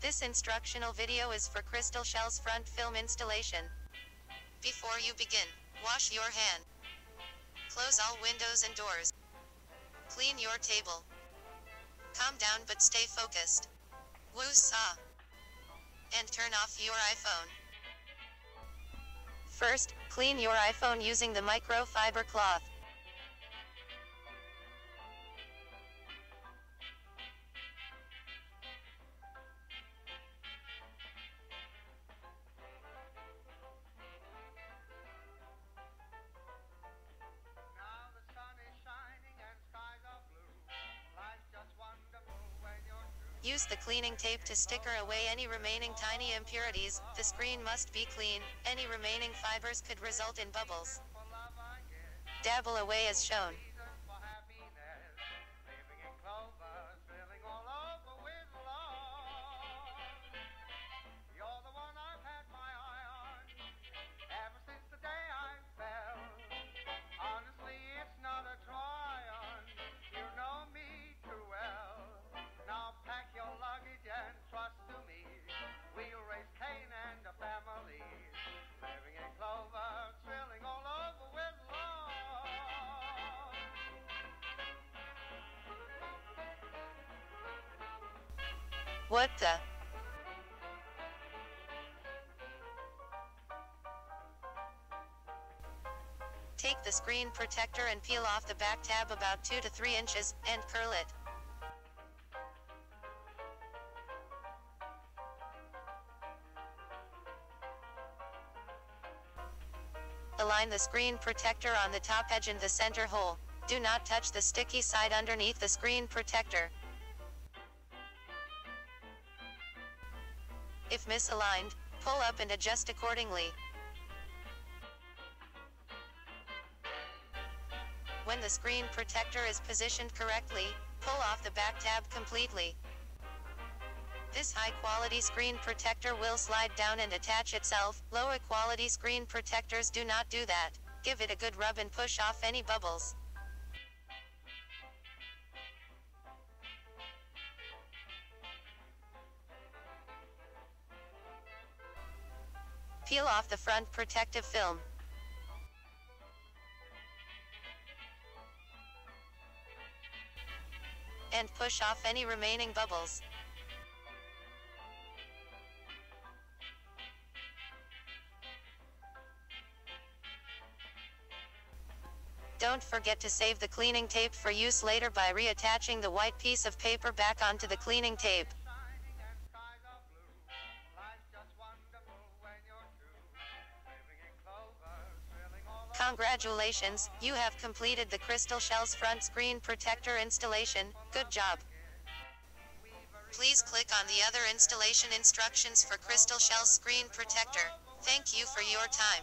This instructional video is for Crystal Shell's front film installation. Before you begin, wash your hand. Close all windows and doors. Clean your table. Calm down but stay focused. Woo-saw. And turn off your iPhone. First, clean your iPhone using the microfiber cloth. Use the cleaning tape to sticker away any remaining tiny impurities. The screen must be clean. Any remaining fibers could result in bubbles. Dabble away as shown. What the? Take the screen protector and peel off the back tab about 2 to 3 inches, and curl it. Align the screen protector on the top edge in the center hole. Do not touch the sticky side underneath the screen protector. If misaligned, pull up and adjust accordingly. When the screen protector is positioned correctly, pull off the back tab completely. This high quality screen protector will slide down and attach itself. Lower quality screen protectors do not do that. Give it a good rub and push off any bubbles. Peel off the front protective film. And push off any remaining bubbles. Don't forget to save the cleaning tape for use later by reattaching the white piece of paper back onto the cleaning tape. Congratulations, you have completed the Crystal Shell's front screen protector installation. Good job. Please click on the other installation instructions for Crystal Shell's screen protector. Thank you for your time.